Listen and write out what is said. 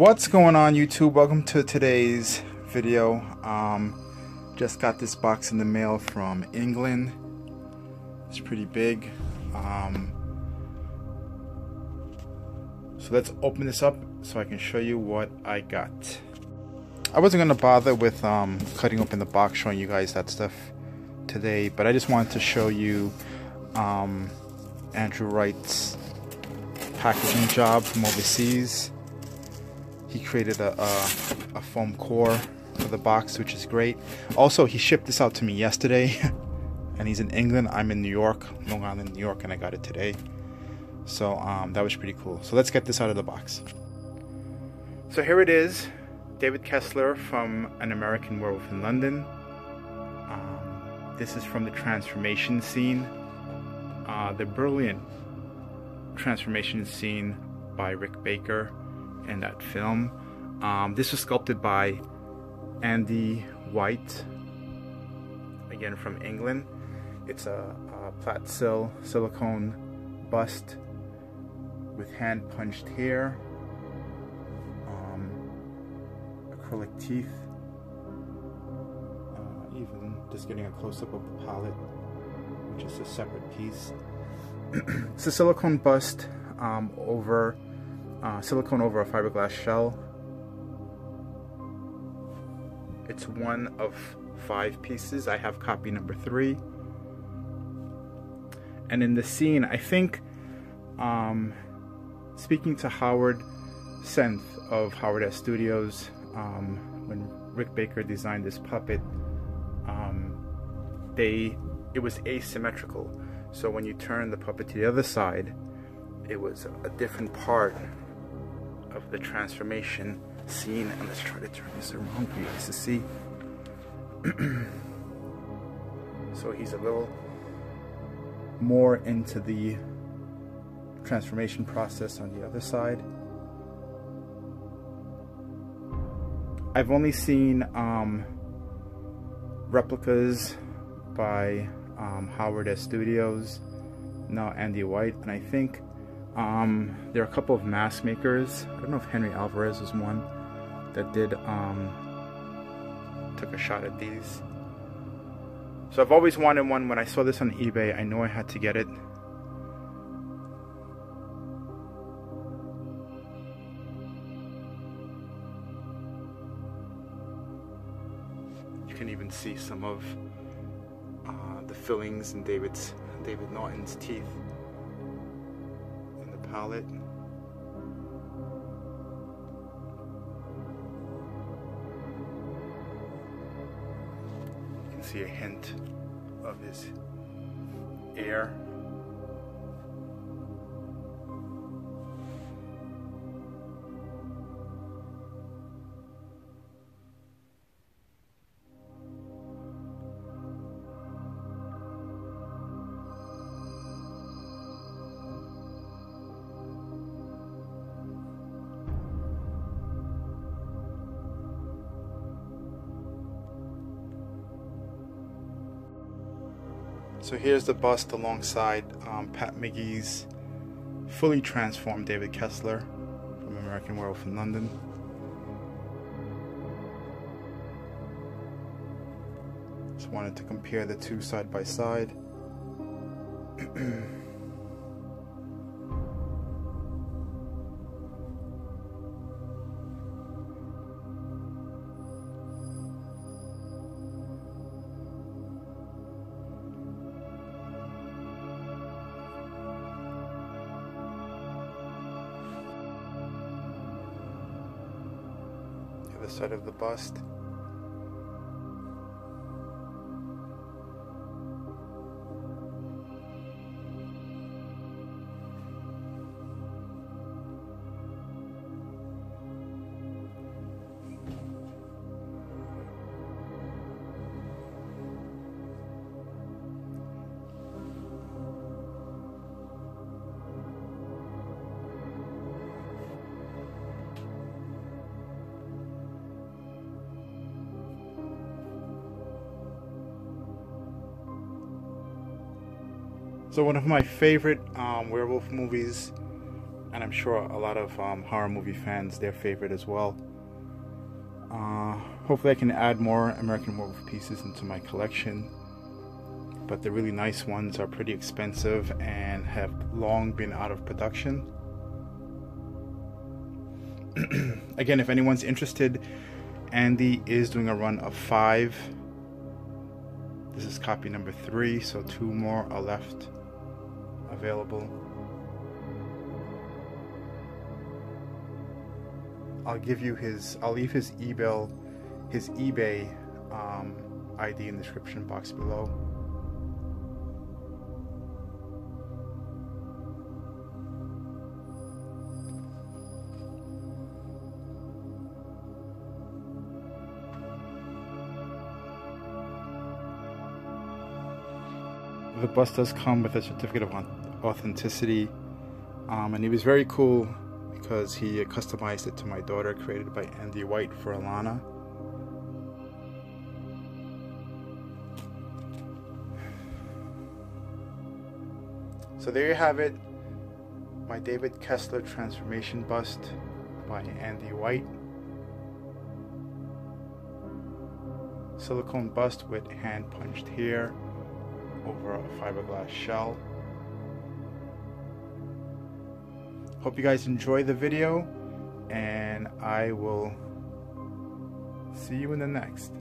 What's going on YouTube? Welcome to today's video. Um, just got this box in the mail from England. It's pretty big. Um, so let's open this up so I can show you what I got. I wasn't going to bother with um, cutting open the box showing you guys that stuff today, but I just wanted to show you um, Andrew White's packaging job from overseas. He created a, a, a foam core for the box, which is great. Also, he shipped this out to me yesterday, and he's in England. I'm in New York, Long Island, New York, and I got it today. So um, that was pretty cool. So let's get this out of the box. So here it is, David Kessler from An American Werewolf in London. Um, this is from the transformation scene. Uh, the brilliant transformation scene by Rick Baker in that film. Um, this was sculpted by Andy White, again from England. It's a, a Platsil silicone bust with hand punched hair, um, acrylic teeth, uh, even just getting a close up of the palette, which is a separate piece. it's a silicone bust um, over uh, silicone over a fiberglass shell. It's one of five pieces. I have copy number three. And in the scene, I think, um, speaking to Howard Senth of Howard S Studios, um, when Rick Baker designed this puppet, um, they it was asymmetrical. So when you turn the puppet to the other side, it was a different part of the transformation scene. And let's try to turn this around for you guys to see. so he's a little more into the transformation process on the other side. I've only seen um, replicas by um, Howard S. Studios, now Andy White, and I think um, there are a couple of mask makers. I don't know if Henry Alvarez was one that did um, took a shot at these. So I've always wanted one. When I saw this on eBay, I knew I had to get it. You can even see some of uh, the fillings in David's David Naughton's teeth You can see a hint of his ear. So here's the bust alongside um, Pat Magee's fully transformed David Kessler from American Werewolf in London. Just wanted to compare the two side by side. side of the bust. So one of my favorite um, werewolf movies and I'm sure a lot of um, horror movie fans their favorite as well. Uh, hopefully, I can add more American Werewolf pieces into my collection. But the really nice ones are pretty expensive and have long been out of production. Again, if anyone's interested, Andy is doing a run of five. This is copy number three, so two more are left available. I'll give you his, I'll leave his eBay, his eBay um, ID in the description box below. The bus does come with a certificate of authenticity, um, and he was very cool because he customized it to my daughter, created by Andy White for Alana. So there you have it, my David Kessler transformation bust by Andy White. Silicone bust with hand punched hair over a fiberglass shell. Hope you guys enjoy the video and I will see you in the next.